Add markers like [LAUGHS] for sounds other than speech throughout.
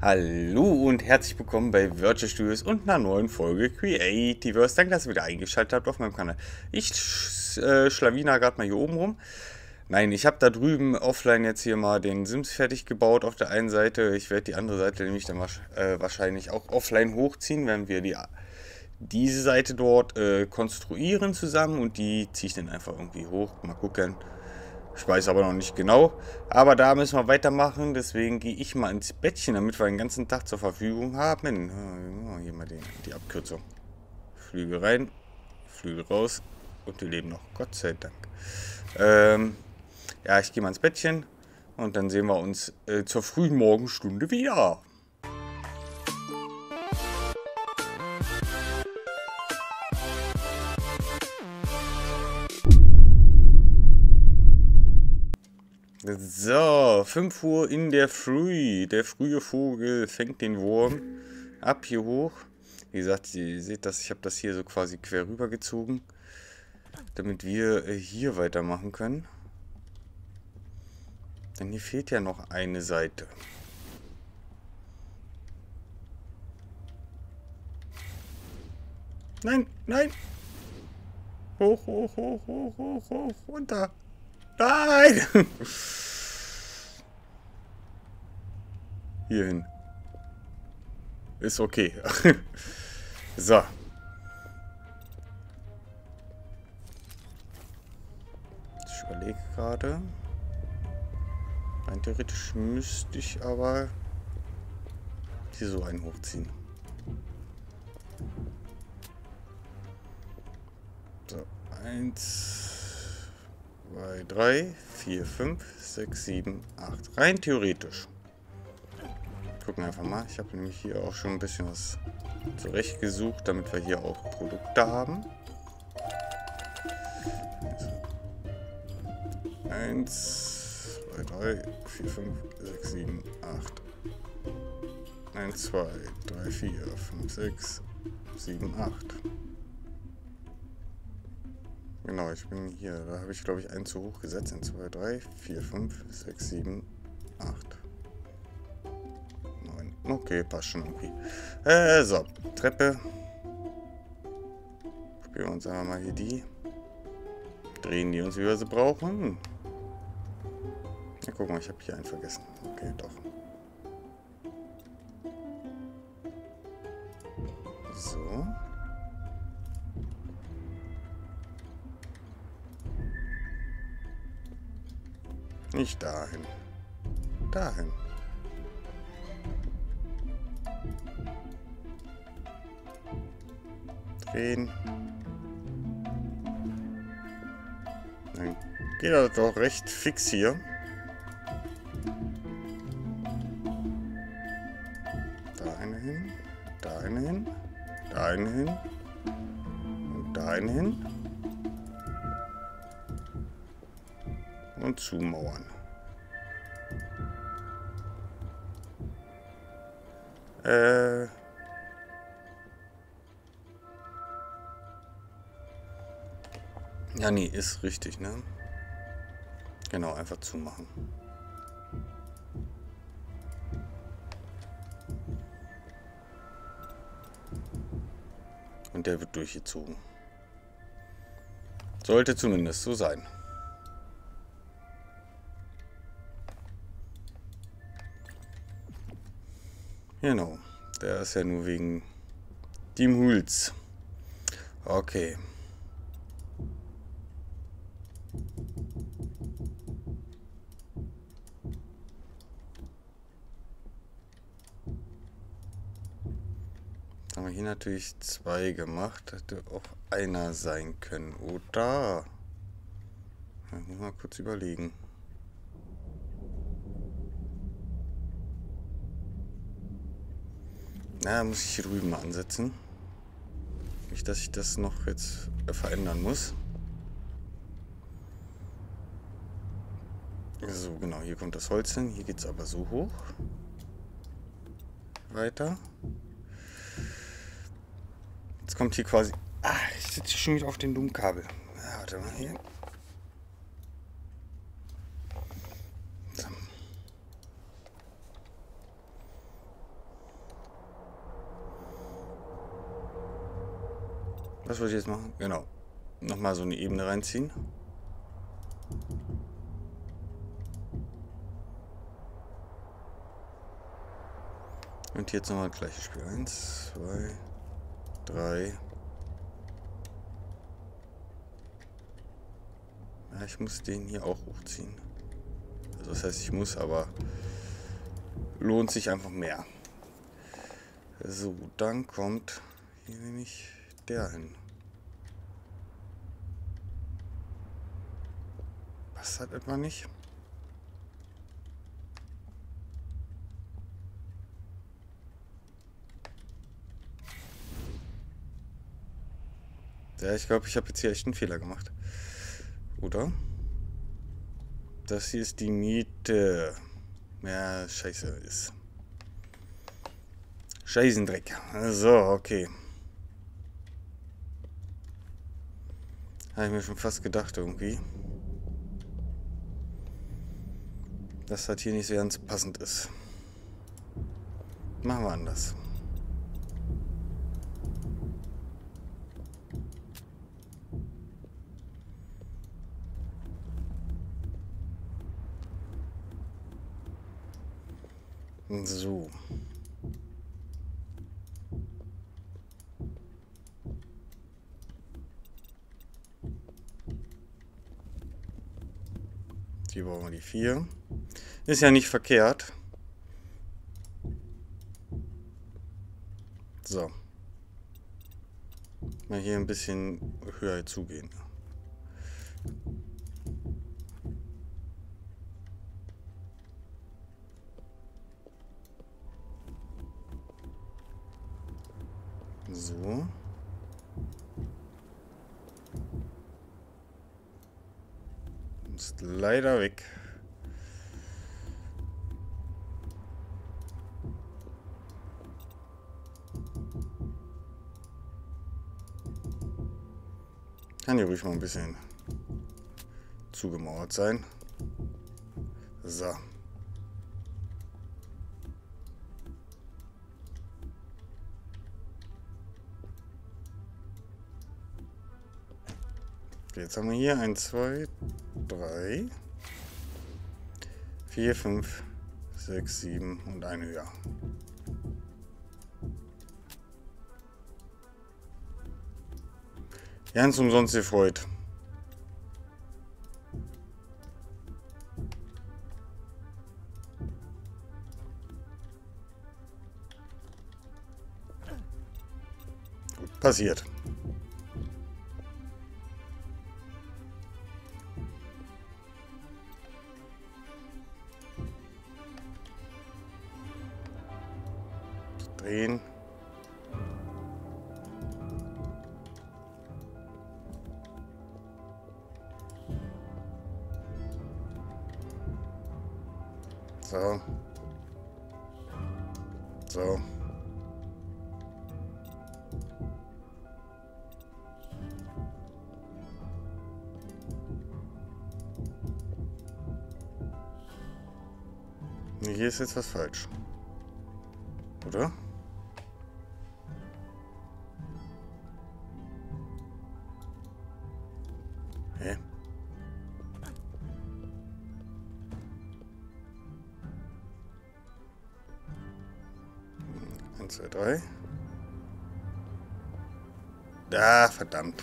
Hallo und herzlich willkommen bei Virtual Studios und einer neuen Folge Creativerse. Danke, dass ihr wieder eingeschaltet habt auf meinem Kanal. Ich äh, schlawiner gerade mal hier oben rum. Nein, ich habe da drüben offline jetzt hier mal den Sims fertig gebaut auf der einen Seite. Ich werde die andere Seite nämlich dann äh, wahrscheinlich auch offline hochziehen, wenn wir die, diese Seite dort äh, konstruieren zusammen und die ziehe ich dann einfach irgendwie hoch. Mal gucken. Ich weiß aber noch nicht genau. Aber da müssen wir weitermachen. Deswegen gehe ich mal ins Bettchen, damit wir den ganzen Tag zur Verfügung haben. Hier mal den, die Abkürzung. Flügel rein, Flügel raus. Und wir leben noch. Gott sei Dank. Ähm, ja, ich gehe mal ins Bettchen. Und dann sehen wir uns äh, zur frühen Morgenstunde wieder. So, 5 Uhr in der Früh. Der frühe Vogel fängt den Wurm ab hier hoch. Wie gesagt, ihr seht das, ich habe das hier so quasi quer rüber gezogen, damit wir äh, hier weitermachen können. Denn hier fehlt ja noch eine Seite. Nein, nein. Hoch, hoch, hoch, hoch, hoch, hoch, runter. Nein! [LAUGHS] Hierhin. Ist okay. [LAUGHS] so. Ich überlege gerade. Rein theoretisch müsste ich aber hier so einen hochziehen. So, eins. 2, 3, 4, 5, 6, 7, 8. Rein theoretisch. Gucken einfach mal. Ich habe nämlich hier auch schon ein bisschen was zurechtgesucht, damit wir hier auch Produkte haben. 1, 2, 3, 4, 5, 6, 7, 8. 1, 2, 3, 4, 5, 6, 7, 8. Genau, ich bin hier. Da habe ich, glaube ich, einen zu hoch gesetzt. 1, 2, 3, 4, 5, 6, 7, 8. 9. Okay, passt schon irgendwie. Äh, so. Treppe. Probieren wir uns einfach mal hier die. Drehen die uns, wie wir sie brauchen. Ja, guck mal, ich habe hier einen vergessen. Okay, doch. So. Nicht dahin. Dahin. Drehen. Dann geht das doch recht fix hier. Da eine hin. Da eine hin. Da eine hin. Und da eine hin. und zumauern. Äh... Ja, nee, ist richtig, ne? Genau, einfach zumachen. Und der wird durchgezogen. Sollte zumindest so sein. Genau. Der ist ja nur wegen dem Hulz. Okay. haben wir hier natürlich zwei gemacht. Hätte auch einer sein können. Oder? Ich muss mal kurz überlegen. Na, muss ich hier drüben mal ansetzen. Nicht, dass ich das noch jetzt verändern muss. So, genau, hier kommt das Holz hin. Hier geht es aber so hoch. Weiter kommt hier quasi... Ah, ich sitze schon wieder auf dem Dummkabel. Ja, warte mal hier. Was wollte ich jetzt machen? Genau. Nochmal so eine Ebene reinziehen. Und jetzt nochmal das gleiche Spiel. Eins, zwei drei. Ja, ich muss den hier auch hochziehen. Also das heißt, ich muss, aber lohnt sich einfach mehr. So, dann kommt hier nämlich der hin. Was hat etwa nicht? Ja, ich glaube, ich habe jetzt hier echt einen Fehler gemacht. Oder? Das hier ist die Miete. Ja, scheiße ist. Scheißendreck. So, okay. Habe ich mir schon fast gedacht irgendwie. Dass das hier nicht so ganz passend ist. Machen wir anders. So. Die brauchen wir die 4. Ist ja nicht verkehrt. So. Mal hier ein bisschen höher zugehen. So. Ist leider weg. Kann hier ruhig mal ein bisschen zugemauert sein. So. Jetzt haben wir hier 1, 2, 3, 4, 5, 6, 7 und eine höher. Ganz umsonst gefreut. Passiert. Ist jetzt was falsch. Oder? Hä? Eins, zwei, drei. Da, verdammt.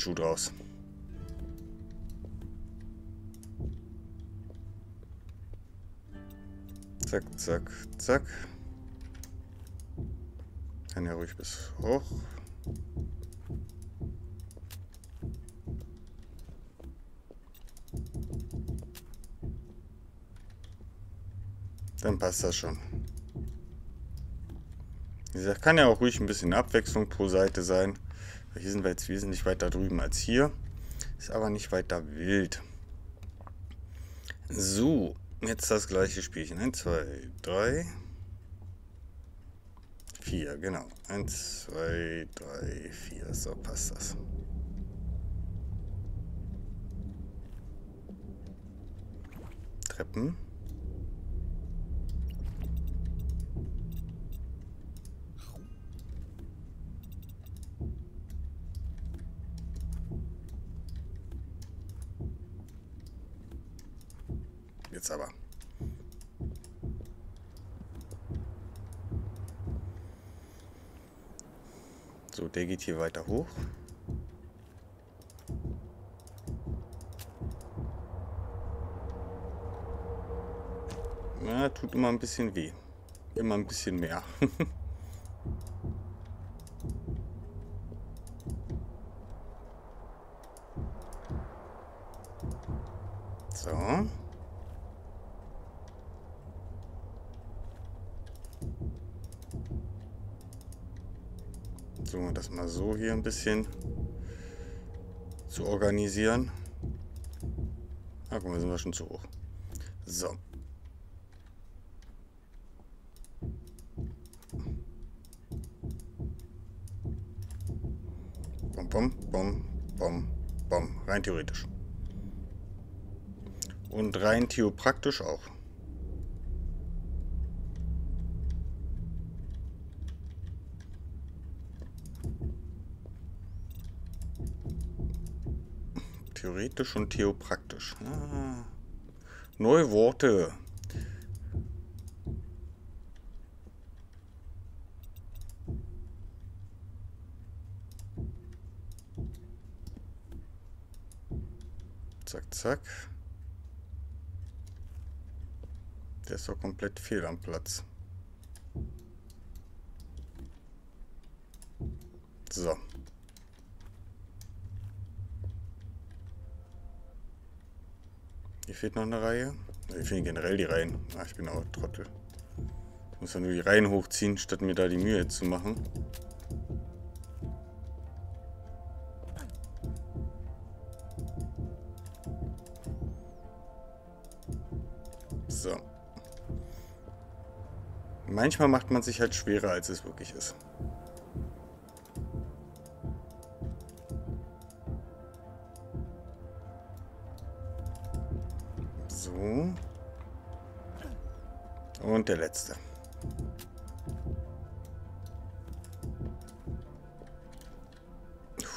So wird ein Schuh draus. Zack, zack, zack. Kann ja ruhig bis hoch. Dann passt das schon. Wie gesagt, kann ja auch ruhig ein bisschen Abwechslung pro Seite sein. Hier sind wir jetzt wesentlich weiter drüben als hier. Ist aber nicht weiter wild. So, Jetzt das gleiche Spielchen. 1, 2, 3, 4, genau. 1, 2, 3, 4. So passt das. Treppen. Jetzt aber. So, der geht hier weiter hoch. Ja, tut immer ein bisschen weh. Immer ein bisschen mehr. [LAUGHS] so. So, mal so hier ein bisschen zu organisieren. Ah, guck mal, sind wir schon zu hoch. So. Bom, bom, bom, bom, bom. Rein theoretisch. Und rein theopraktisch auch. Theoretisch und theopraktisch. Ah. Neue Worte. Zack, zack. Der ist doch komplett fehl am Platz. So. Hier fehlt noch eine Reihe. Hier fehlen generell die Reihen. Ach, ich bin auch Trottel. Ich muss ja nur die Reihen hochziehen, statt mir da die Mühe zu machen. So. Manchmal macht man sich halt schwerer, als es wirklich ist. Und der letzte.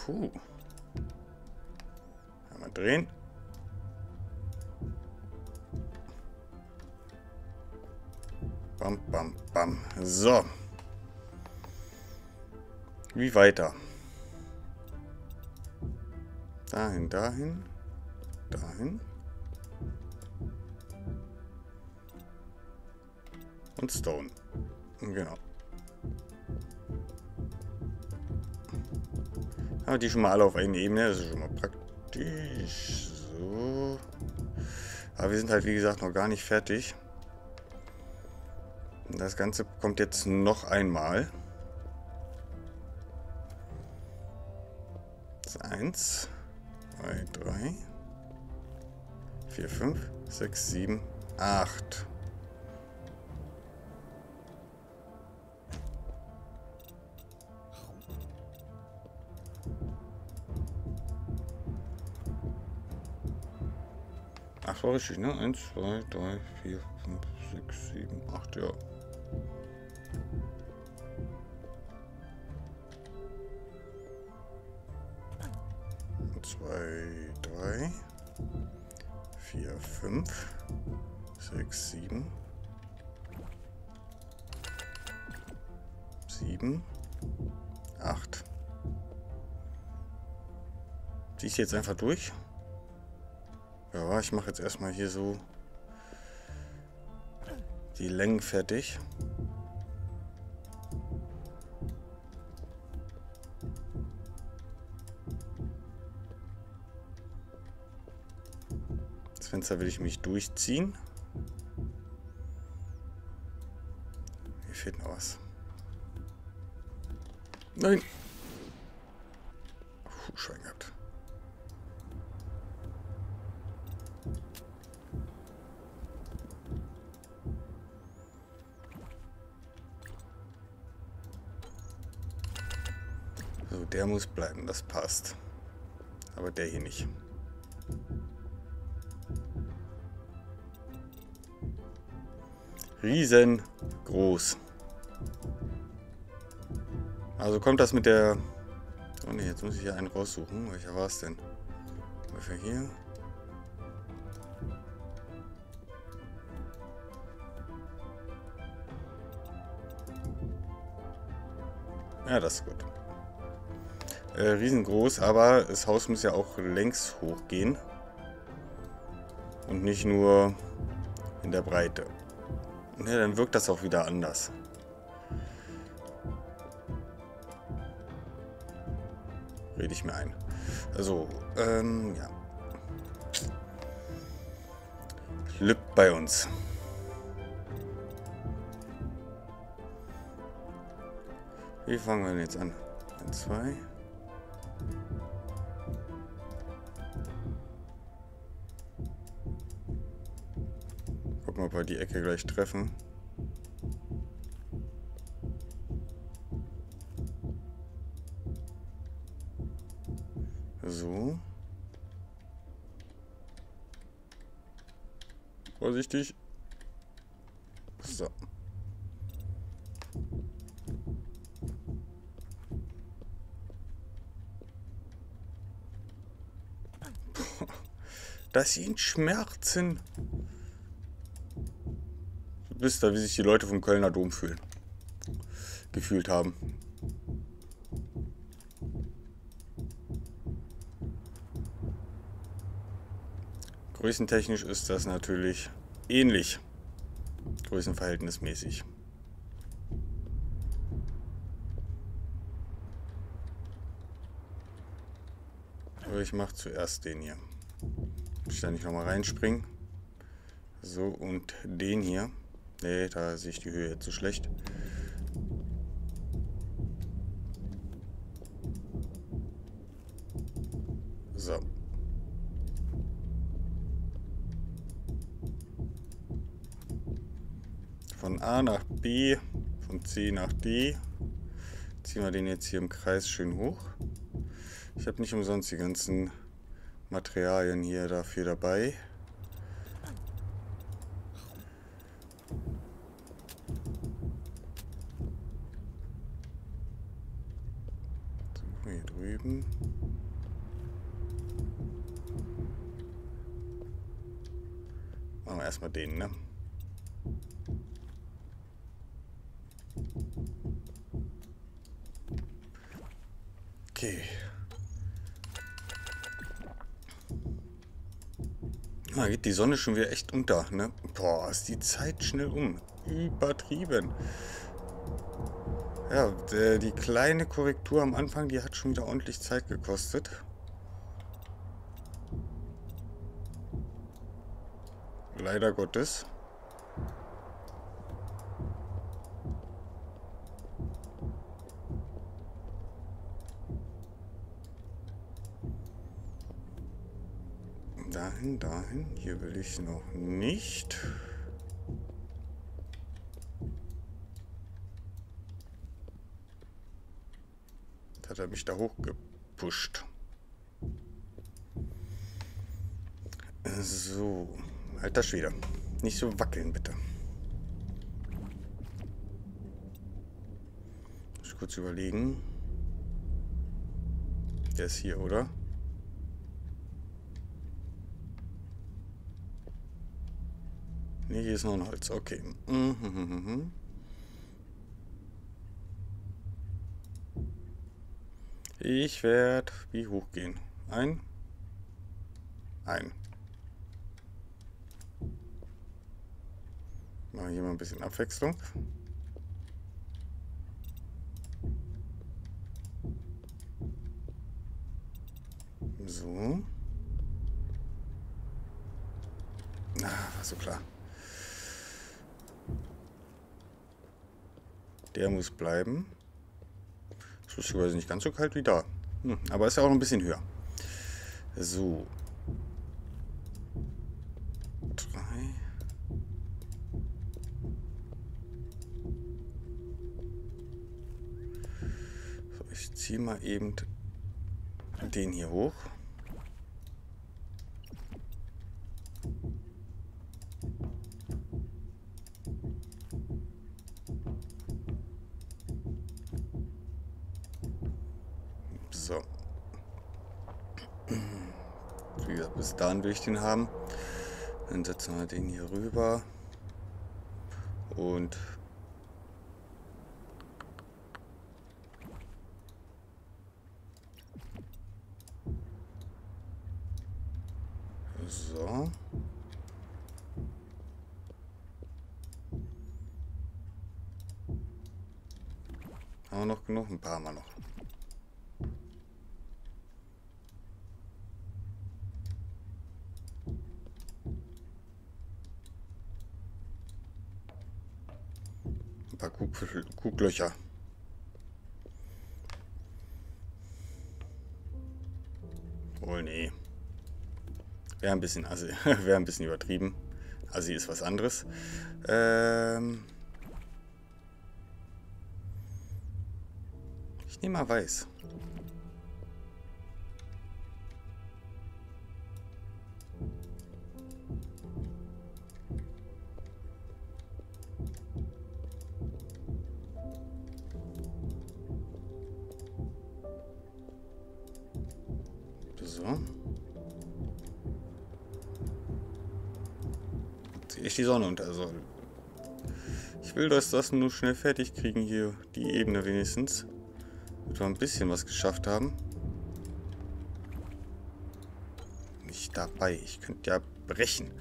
Puh. Einmal drehen. Bam, bam, bam. So. Wie weiter? Dahin, dahin, dahin. Und Stone. Genau. Haben die schon mal alle auf einer Ebene. Das ist schon mal praktisch. So. Aber wir sind halt, wie gesagt, noch gar nicht fertig. Das Ganze kommt jetzt noch einmal. Eins, zwei, drei, vier, fünf, sechs, sieben, acht. Ach, war richtig, ne? 1, 2, 3, 4, 5, 6, 7, 8, ja. Zwei, drei, vier, fünf, sechs, sieben, sieben, acht. Zieh ich jetzt einfach durch? Ja, ich mache jetzt erstmal hier so die Längen fertig. Das Fenster will ich mich durchziehen. Hier fehlt noch was. Nein! Muss bleiben, das passt. Aber der hier nicht. Riesengroß. Also kommt das mit der... Oh ne, jetzt muss ich hier einen raussuchen. Welcher war es denn? Welcher hier? Ja, das ist gut. Äh, riesengroß, aber das Haus muss ja auch längs hochgehen. Und nicht nur in der Breite. Ja, dann wirkt das auch wieder anders. Rede ich mir ein. Also, ähm, ja. Lübt bei uns. Wie fangen wir denn jetzt an? Ein, zwei. Wir die Ecke gleich treffen. So. Vorsichtig. So. [LAUGHS] Das sind Schmerzen. Bist da, wie sich die Leute vom Kölner Dom fühlen. Gefühlt haben. Größentechnisch ist das natürlich ähnlich. Größenverhältnismäßig. Aber ich mache zuerst den hier. Ich da nicht nochmal reinspringen? So, und den hier. Ne, da sehe ich die Höhe jetzt zu so schlecht. So. Von A nach B, von C nach D. Ziehen wir den jetzt hier im Kreis schön hoch. Ich habe nicht umsonst die ganzen Materialien hier dafür dabei. So, hier drüben. Machen wir erstmal den, ne? Okay. Da geht die Sonne schon wieder echt unter, ne? Boah, ist die Zeit schnell um. Übertrieben. Ja, die kleine Korrektur am Anfang, die hat schon wieder ordentlich Zeit gekostet. Leider Gottes. dahin, dahin. Hier will ich noch nicht. Jetzt hat er mich da hochgepusht. So. Alter Schwede. Nicht so wackeln, bitte. Muss kurz überlegen. Der ist hier, oder? Nee, hier ist noch ein Holz. Okay. Mhm, mhm, mhm. Ich werde wie hoch gehen? Ein. Ein. Machen wir hier mal ein bisschen Abwechslung. So. Na, ah, war so klar. Der muss bleiben. Ist nicht ganz so kalt wie da. Hm, aber ist ja auch noch ein bisschen höher. So. Ziehe mal eben den hier hoch. So. Wie gesagt, bis dahin will ich den haben. Dann setzen wir den hier rüber. Und So. Haben wir noch genug? Ein paar haben wir noch. Ein paar Kuglöcher. Wohl nee. Wäre ein bisschen assi, [LAUGHS] wäre ein bisschen übertrieben. Assi ist was anderes. Ähm mal weiß. Ich die Sonne unter soll. Ich will, dass das nur schnell fertig kriegen hier, die Ebene wenigstens. Damit wir ein bisschen was geschafft haben. Nicht dabei, ich könnte ja brechen.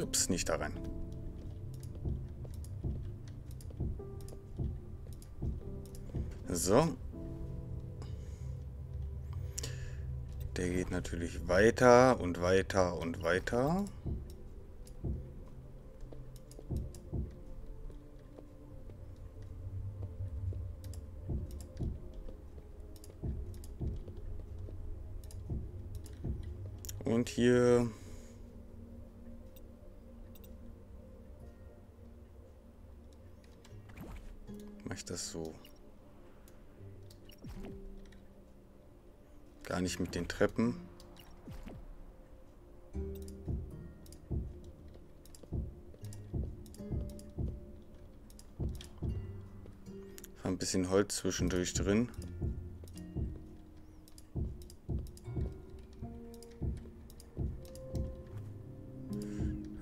Ups, nicht da rein. So. Der geht natürlich weiter und weiter und weiter. Und hier mache ich das so. Gar nicht mit den Treppen. War ein bisschen Holz zwischendurch drin.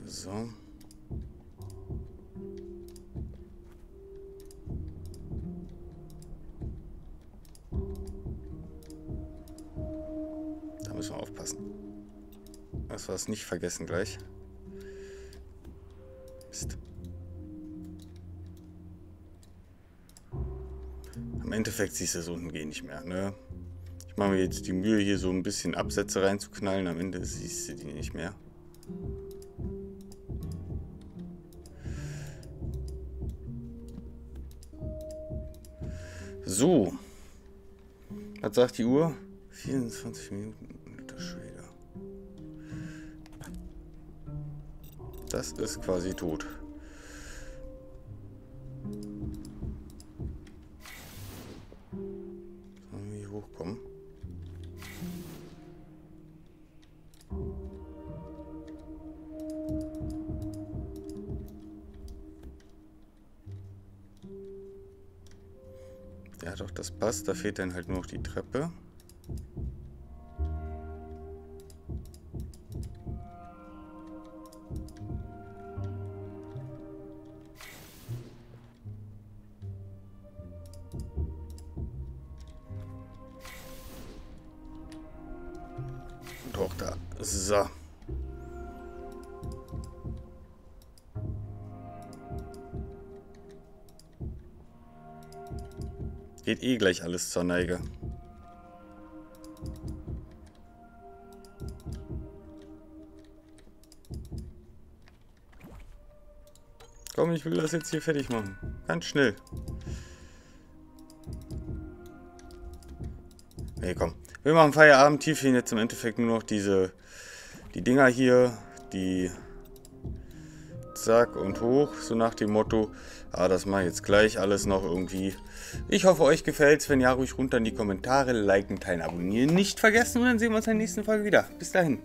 So. Das war es nicht vergessen gleich. Mist. Am Endeffekt siehst du es unten gehen nicht mehr, ne? Ich mache mir jetzt die Mühe, hier so ein bisschen Absätze reinzuknallen. Am Ende siehst du die nicht mehr. So. Was sagt die Uhr? 24 Minuten. Das ist quasi tot. Hier hochkommen? Ja doch, das passt. Da fehlt dann halt nur noch die Treppe. Eh gleich alles zur Neige. Komm, ich will das jetzt hier fertig machen. Ganz schnell. Nee, komm. Wir machen Feierabend. Hier fehlen jetzt im Endeffekt nur noch diese... Die Dinger hier. Die... Zack und hoch. So nach dem Motto. Ah, das mache ich jetzt gleich alles noch irgendwie. Ich hoffe, euch gefällt's. Wenn ja, ruhig runter in die Kommentare. Liken, teilen, abonnieren. Nicht vergessen. Und dann sehen wir uns in der nächsten Folge wieder. Bis dahin.